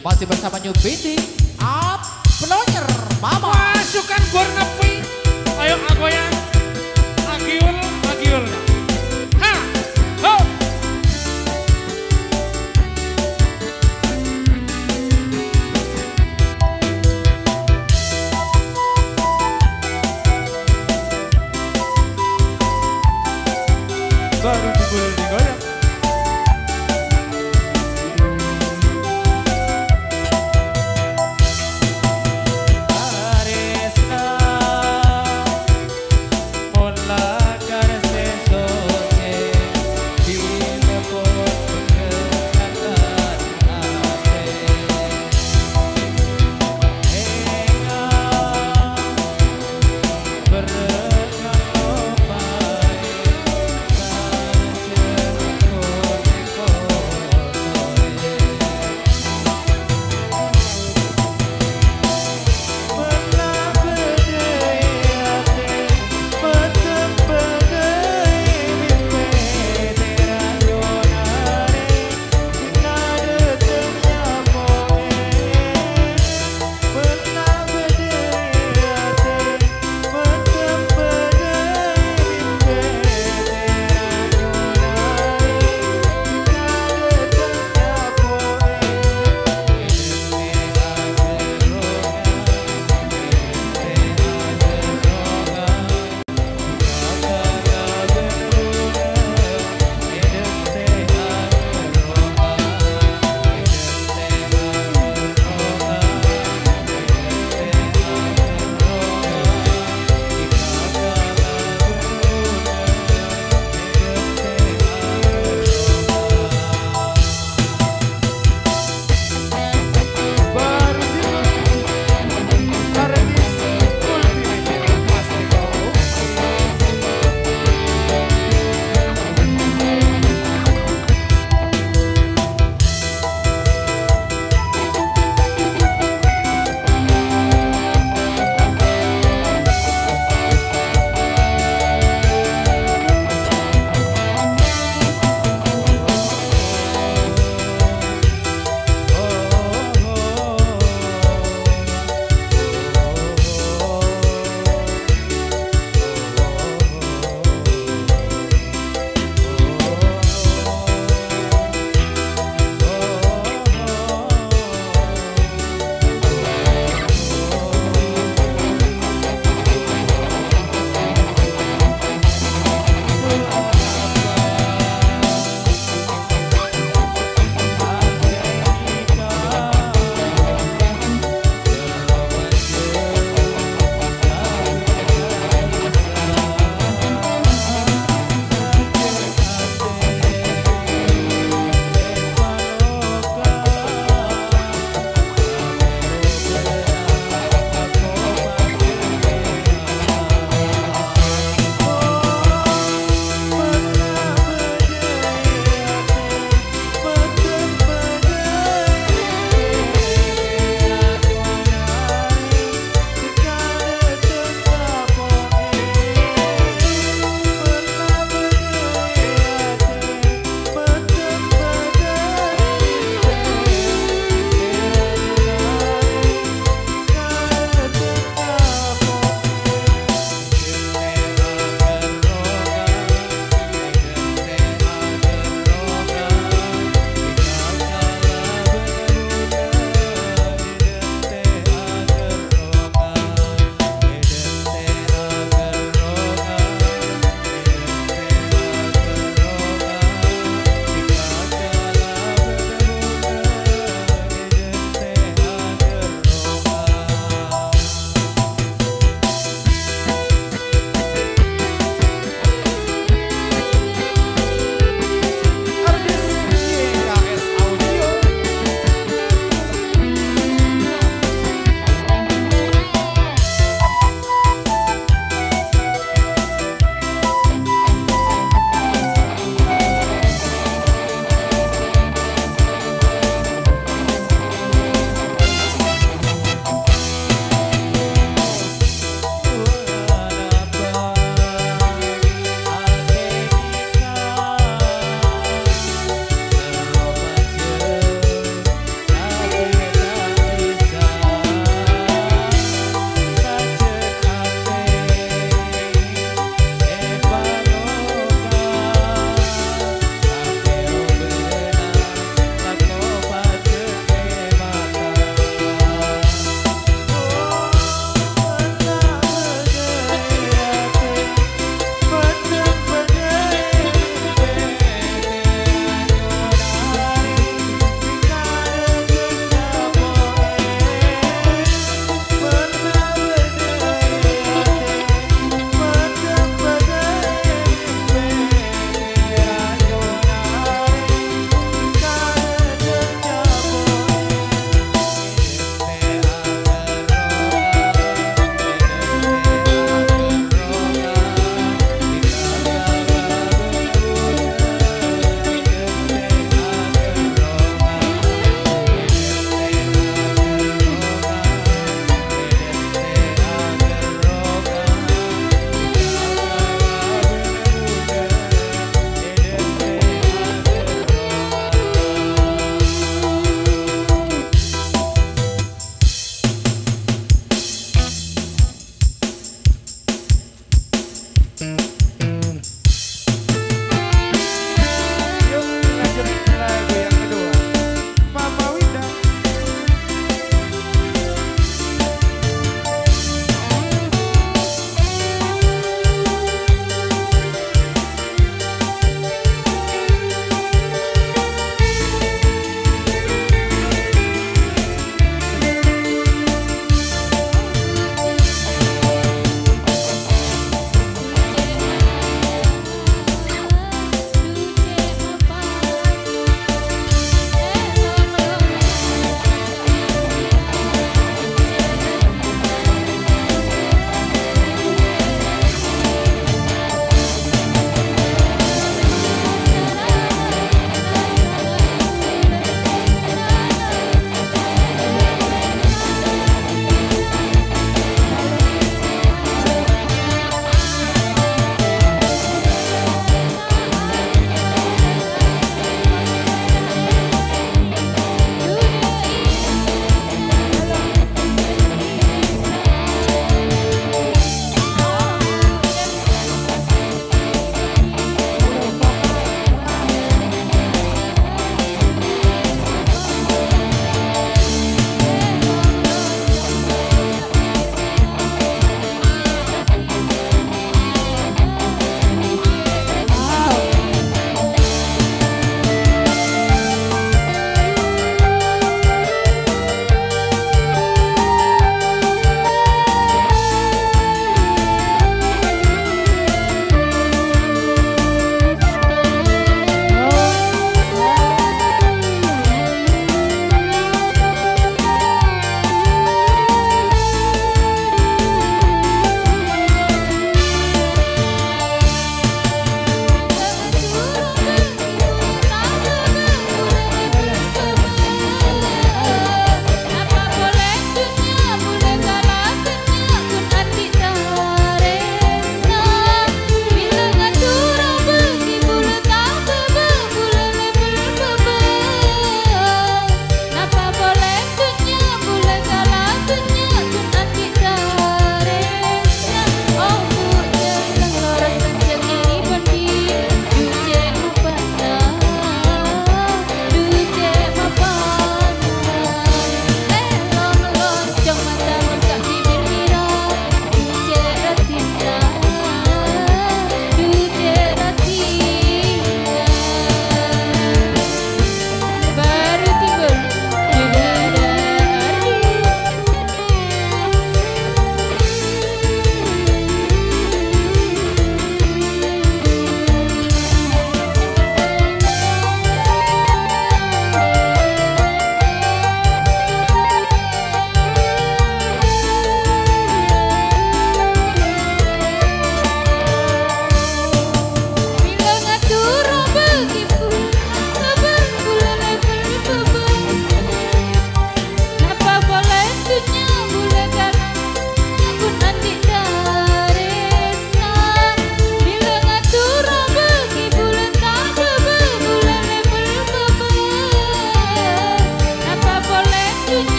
Masih bersama New Beauty Up Pelonyer Mama. Masukkan gue ngepi Ayo agoyang Agiul Agiul